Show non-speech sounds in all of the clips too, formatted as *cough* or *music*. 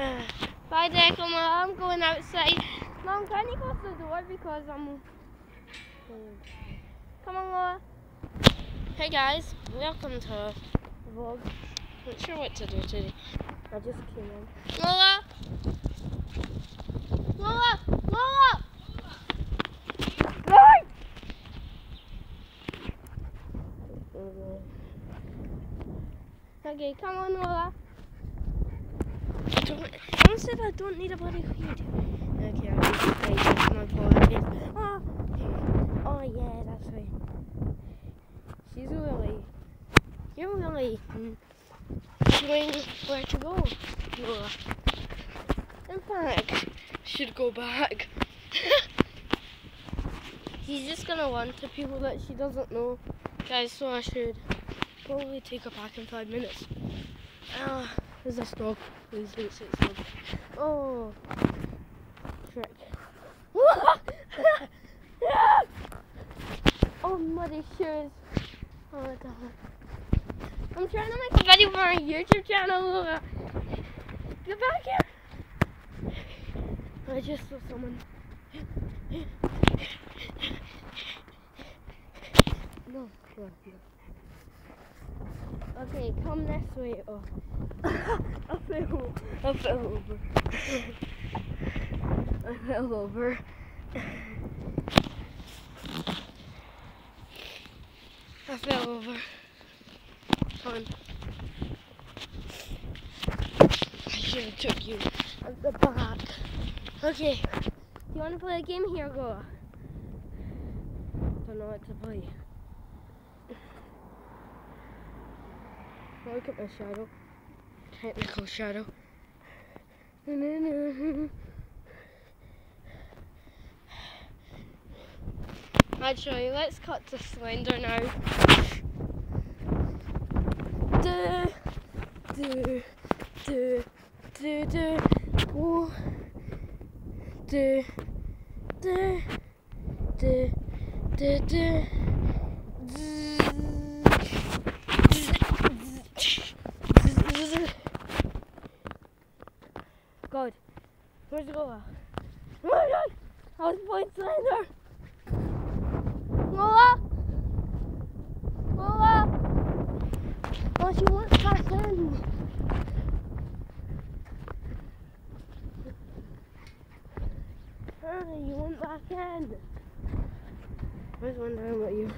Bye, Declan. I'm going outside. Mom, can you close the door because I'm. Come on, Laura. Hey guys, welcome to vlog. Not sure what to do today. I just came in. Lola! Lola! Lola! Okay, come on, Lola. Don't, I said I don't need a bloody feed. Okay, I need to play this my phone. Oh, oh yeah, that's right. She's really, you're really showing where to go, Laura. In fact, should go back. *laughs* She's just gonna run to people that she doesn't know. Guys, so I should probably take her back in five minutes. Ah, uh, there's a dog. Don't say stop. Oh, trick. *laughs* oh, muddy shoes. Oh, my God. I'm trying to make a video for my YouTube channel. Get back here. I just saw someone. No, no, no. Okay, come this way. Oh. I *laughs* fell, I fell over. I fell over. I fell over. Fun. I should have took you at the back. Okay. Do you want to play a game here, go? Don't know what to play. Look at my shadow. Technical shadow. *sighs* Actually, let's cut to Slender now. Do, do, do, do, do, oh, do, do, do, do, do. God, where's the goal? Oh my God! I was playing Slender! Lola! Lola! Oh, she wants back in. Hurry, you want back in. I was wondering about you...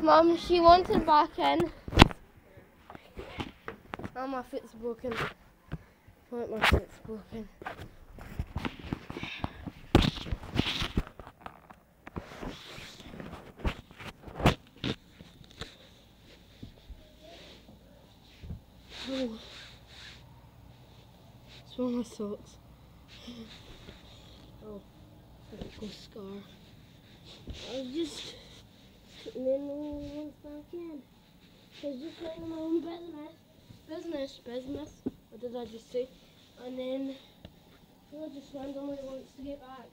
Mom, she wanted back in. Oh, my foot's broken. Like my foot's broken. Oh. It's one of my socks. oh, a scar. I was just putting in the back in. I was just putting my own business. Business, business. What did I just say? And then I just randomly wants to get back.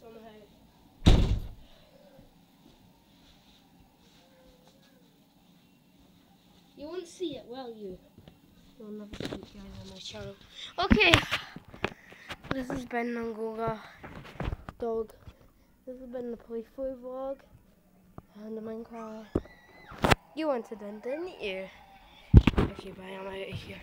Somehow. You won't see it, will you? You'll never see it guys on my channel. Okay. This has been Nangoga Dog. This has been the playful vlog and the Minecraft. You wanted in, didn't you? Okay, bye, I'm out of here.